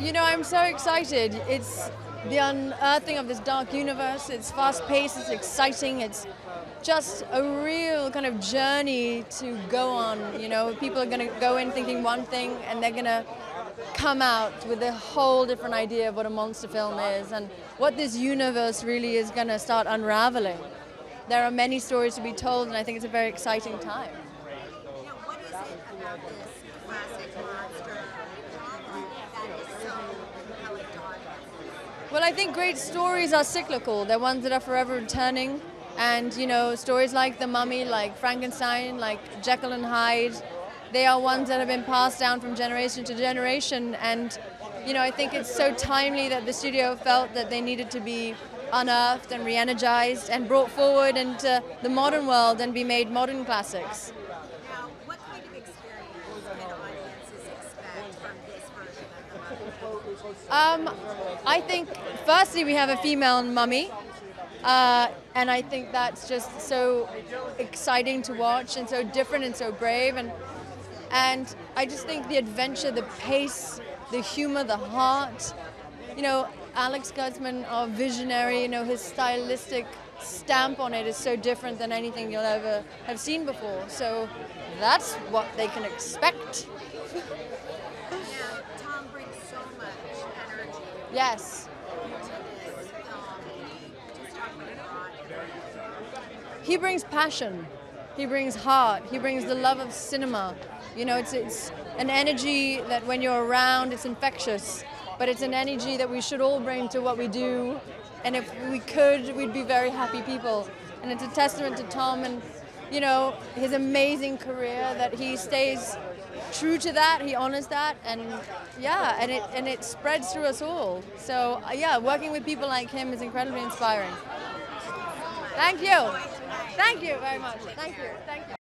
You know, I'm so excited. It's the unearthing of this dark universe. It's fast paced, it's exciting, it's just a real kind of journey to go on. You know, people are going to go in thinking one thing and they're going to come out with a whole different idea of what a monster film is and what this universe really is going to start unraveling. There are many stories to be told, and I think it's a very exciting time. Well, I think great stories are cyclical. They're ones that are forever returning. And, you know, stories like The Mummy, like Frankenstein, like Jekyll and Hyde, they are ones that have been passed down from generation to generation. And, you know, I think it's so timely that the studio felt that they needed to be unearthed and re-energized and brought forward into the modern world and be made modern classics. Now, what kind of experience can audiences expect from this version of Um, I think, firstly, we have a female mummy. Uh, and I think that's just so exciting to watch and so different and so brave. And, and I just think the adventure, the pace, the humor, the heart. You know, Alex Kurtzman, our visionary, you know, his stylistic stamp on it is so different than anything you'll ever have seen before. So that's what they can expect. Now, Tom brings so much energy Yes. to this film. Can you just talk about that? he brings passion. He brings heart. He brings the love of cinema. You know it's it's an energy that when you're around it's infectious but it's an energy that we should all bring to what we do. And if we could we'd be very happy people. And it's a testament to tom and you know his amazing career that he stays true to that he honors that and yeah and it and it spreads through us all so uh, yeah working with people like him is incredibly inspiring Thank you. Thank you very much. Thank you. Thank you.